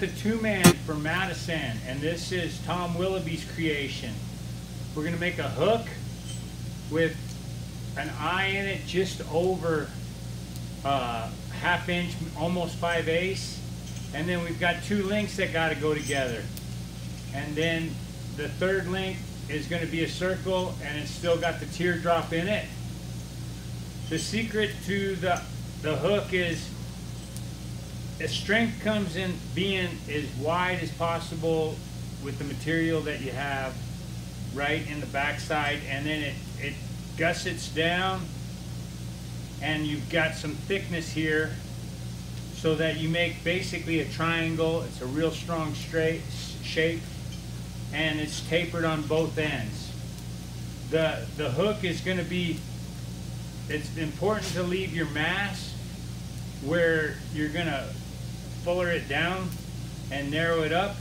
the two man for Madison, and this is Tom Willoughby's creation. We're gonna make a hook with an eye in it just over uh, half inch, almost five eighths. And then we've got two links that gotta go together. And then the third link is gonna be a circle and it's still got the teardrop in it. The secret to the, the hook is strength comes in being as wide as possible with the material that you have right in the backside and then it, it gussets down and you've got some thickness here so that you make basically a triangle. It's a real strong straight shape and it's tapered on both ends. The, the hook is going to be, it's important to leave your mass where you're going to fuller it down and narrow it up.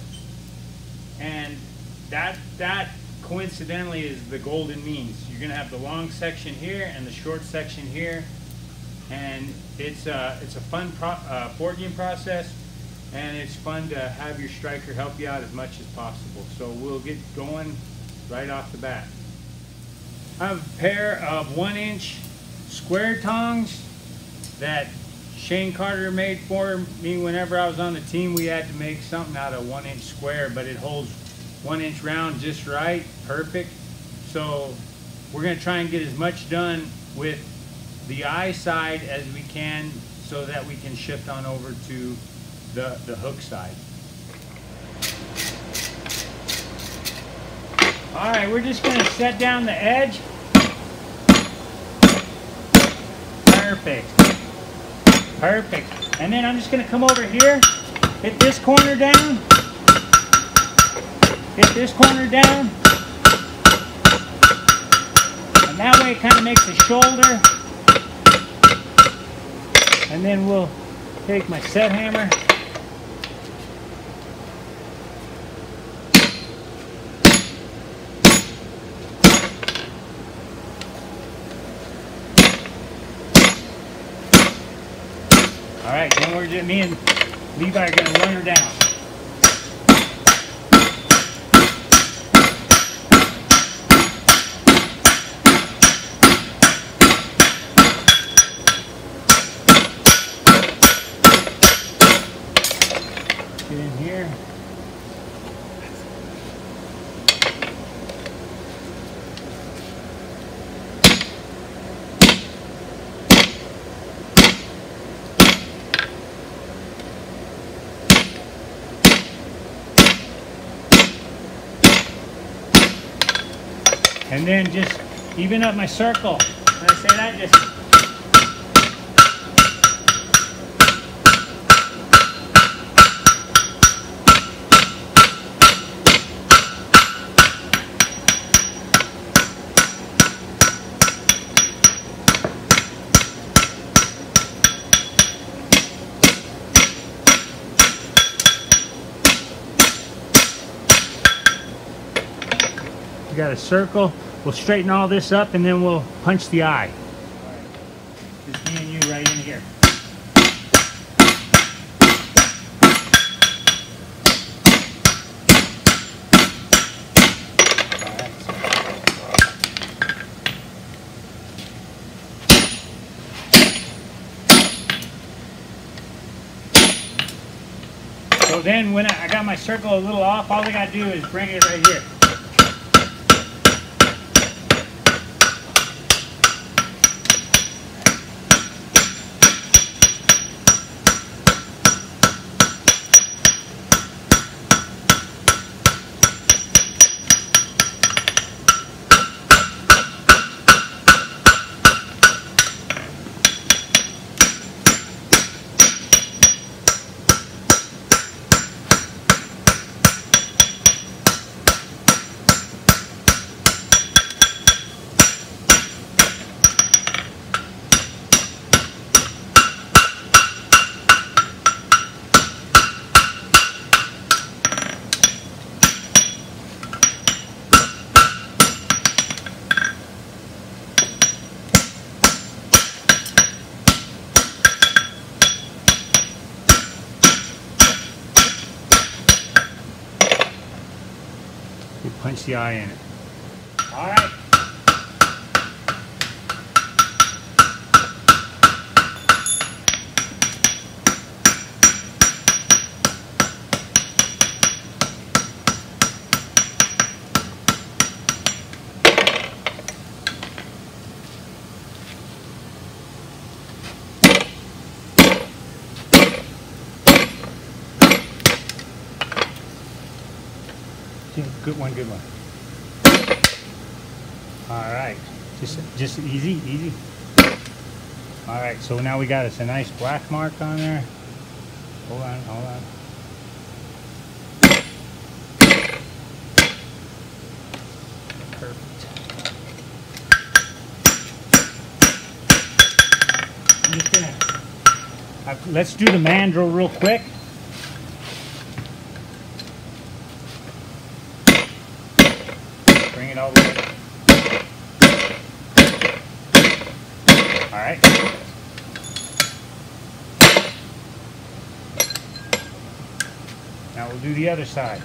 And that, that coincidentally is the golden means. You're going to have the long section here and the short section here. And it's a, it's a fun pro, uh, forging process and it's fun to have your striker help you out as much as possible. So we'll get going right off the bat. I have a pair of one inch square tongs that Shane Carter made for me whenever I was on the team. We had to make something out of one inch square, but it holds one inch round just right, perfect. So we're gonna try and get as much done with the eye side as we can so that we can shift on over to the, the hook side. All right, we're just gonna set down the edge. Perfect. Perfect. And then I'm just gonna come over here, hit this corner down, hit this corner down, and that way it kind of makes a shoulder. And then we'll take my set hammer All right, we're just, me and Levi are gonna run her down. Get in here. And then just even up my circle. When I say that, just a circle. We'll straighten all this up and then we'll punch the eye. Just me and you right in here. So then when I, I got my circle a little off, all I gotta do is bring it right here. Punch the eye in it. All right. Good one. All right, just just easy, easy. All right, so now we got us a nice black mark on there. Hold on, hold on. Perfect. I'm just gonna, uh, let's do the mandrel real quick. Bring it all the way. All right. Now we'll do the other side.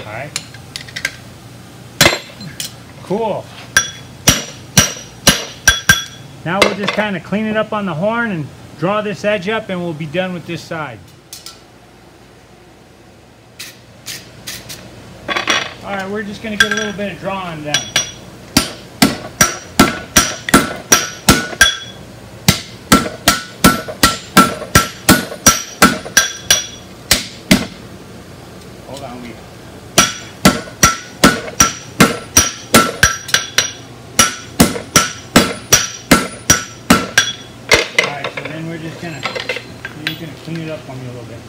All right. Cool. Now we'll just kind of clean it up on the horn and draw this edge up and we'll be done with this side. All right, we're just gonna get a little bit of drawing done. Hold on, we Alright, so then we're just gonna you're gonna clean it up for me a little bit.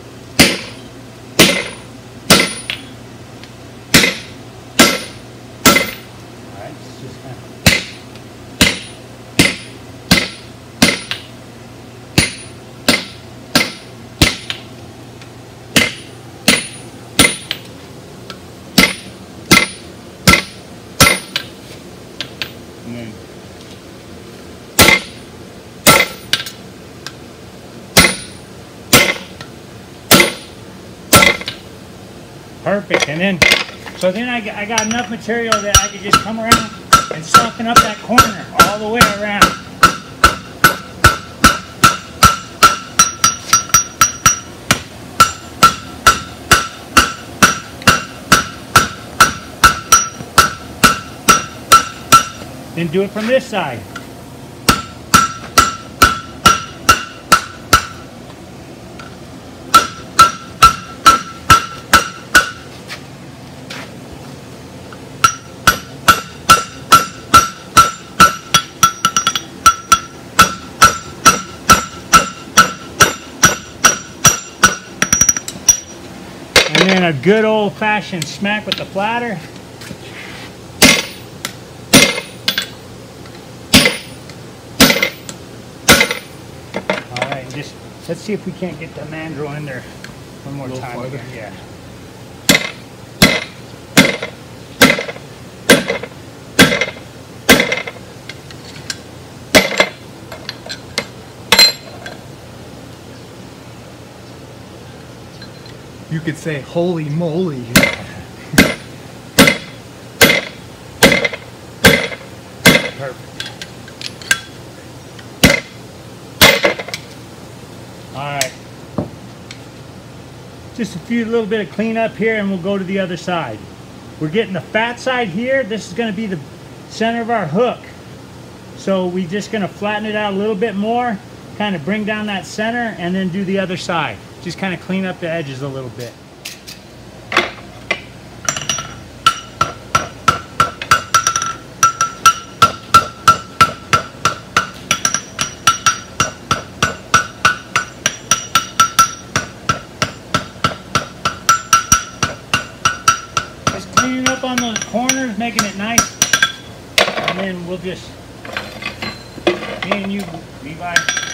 Alright, just kind and then Perfect. And then, so then I, I got enough material that I could just come around and soften up that corner all the way around. Then do it from this side. And a good old fashioned smack with the flatter. All right, just let's see if we can't get the mandrel in there one more time. Yeah. You could say, holy moly. Perfect. All right. Just a few little bit of cleanup here and we'll go to the other side. We're getting the fat side here. This is going to be the center of our hook. So we're just going to flatten it out a little bit more, kind of bring down that center and then do the other side. Just kind of clean up the edges a little bit. Just cleaning up on those corners, making it nice. And then we'll just, me and you, Levi.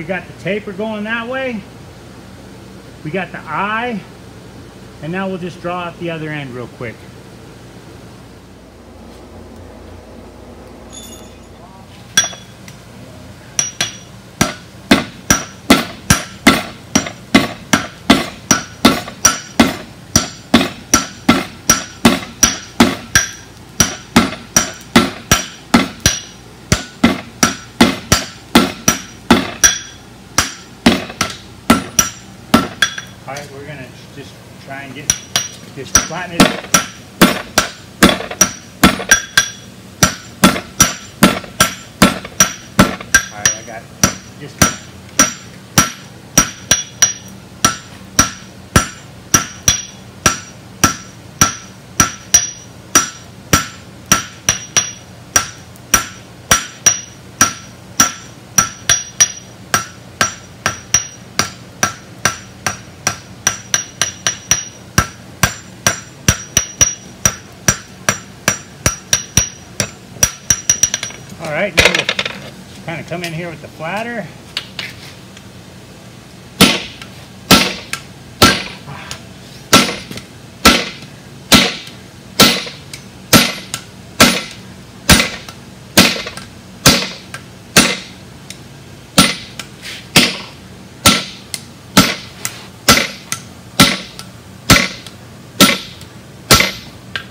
We got the taper going that way. We got the eye. And now we'll just draw out the other end real quick. All right, we're gonna just try and get just flatten it. All right, I got just all right. Now we'll kind of come in here with the flatter.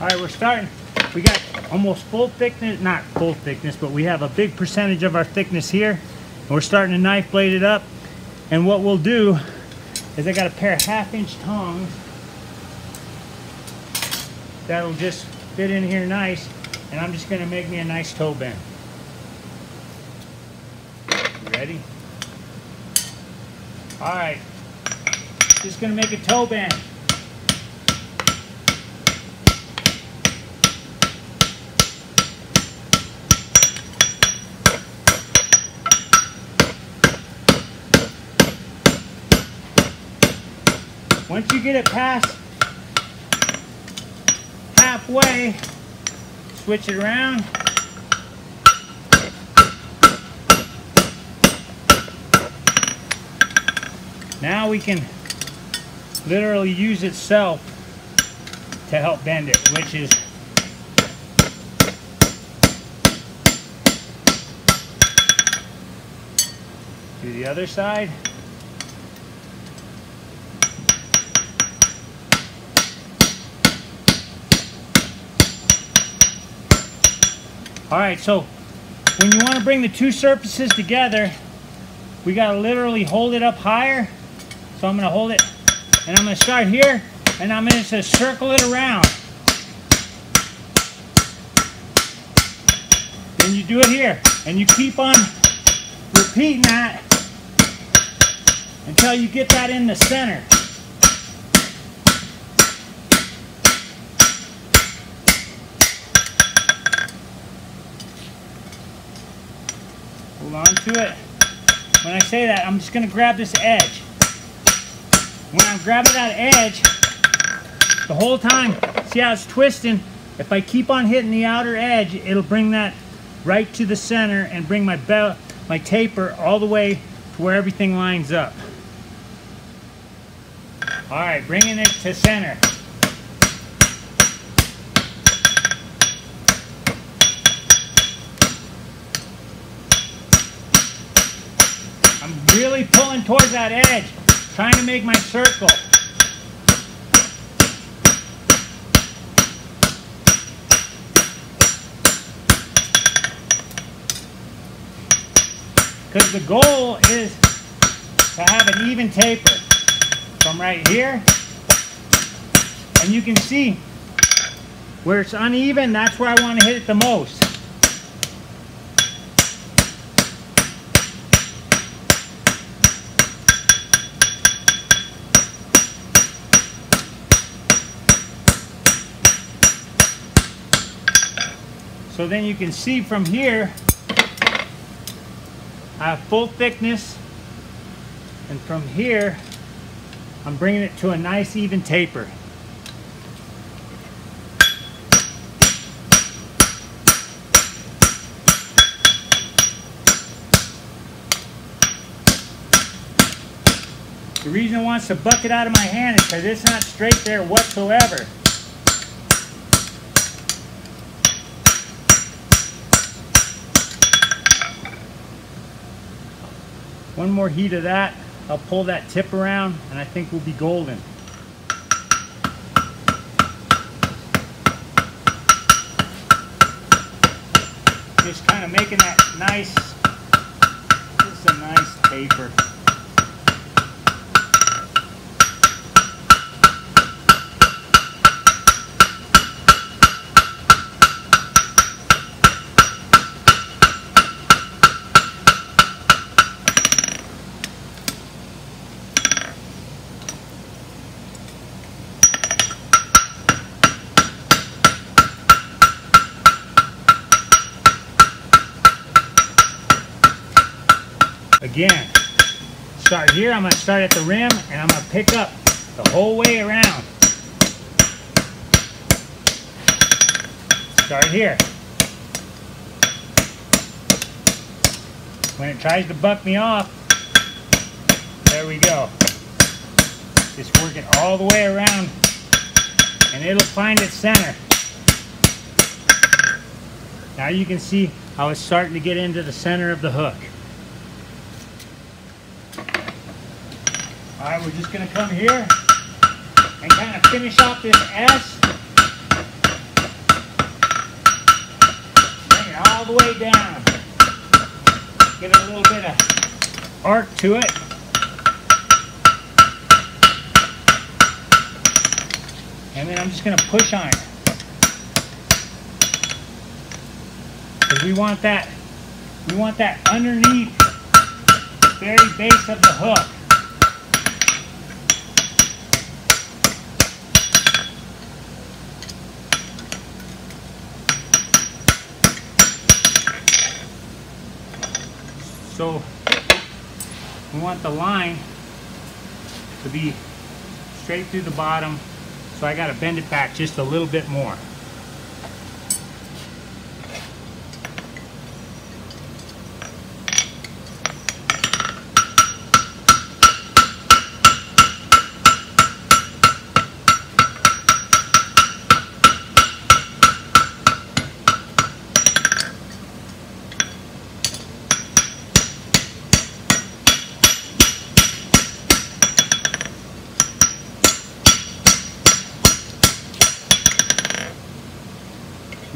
All right, we're starting. We got almost full thickness, not full thickness, but we have a big percentage of our thickness here. We're starting to knife blade it up. And what we'll do is I got a pair of half inch tongs that'll just fit in here nice. And I'm just gonna make me a nice toe bend. Ready? All right, just gonna make a toe bend. Once you get it past halfway, switch it around. Now we can literally use itself to help bend it, which is do the other side. All right, so when you want to bring the two surfaces together, we got to literally hold it up higher. So I'm going to hold it, and I'm to start here, and I'm to just circle it around. And you do it here, and you keep on repeating that until you get that in the center. Hold on to it. When I say that, I'm just going to grab this edge. When I'm grabbing that edge, the whole time, see how it's twisting? If I keep on hitting the outer edge, it'll bring that right to the center and bring my belt, my taper all the way to where everything lines up. All right, bringing it to center. I'm really pulling towards that edge, trying to make my circle. Because the goal is to have an even taper from right here. And you can see where it's uneven, that's where I want to hit it the most. So then you can see from here, I have full thickness. And from here, I'm bringing it to a nice even taper. The reason it wants to bucket out of my hand is because it's not straight there whatsoever. One more heat of that, I'll pull that tip around and I think we'll be golden. Just kind of making that nice, just a nice taper. Again, start here, I'm gonna start at the rim and I'm gonna pick up the whole way around. Start here. When it tries to buck me off, there we go. Just work it all the way around and it'll find its center. Now you can see how it's starting to get into the center of the hook. All right, we're just gonna come here and kind of finish off this S. Bring it all the way down. Get a little bit of arc to it. And then I'm just gonna push on it. Because we want that, we want that underneath the very base of the hook. So we want the line to be straight through the bottom. So I got to bend it back just a little bit more.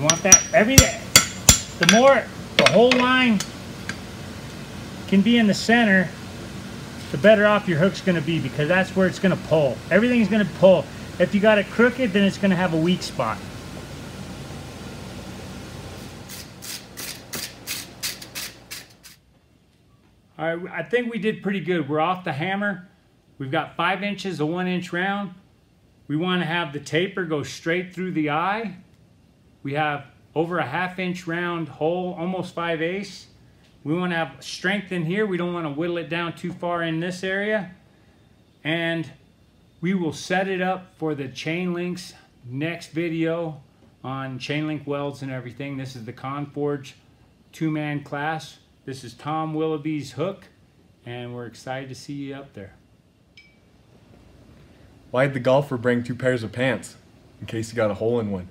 You want that every day. The more the whole line can be in the center, the better off your hook's going to be because that's where it's going to pull. Everything's going to pull. If you got it crooked, then it's going to have a weak spot. All right, I think we did pretty good. We're off the hammer. We've got five inches of one inch round. We want to have the taper go straight through the eye. We have over a half inch round hole, almost 5 eighths. We want to have strength in here. We don't want to whittle it down too far in this area. And we will set it up for the chain links next video on chain link welds and everything. This is the Kahn Forge two-man class. This is Tom Willoughby's hook, and we're excited to see you up there. Why'd the golfer bring two pairs of pants? In case he got a hole in one.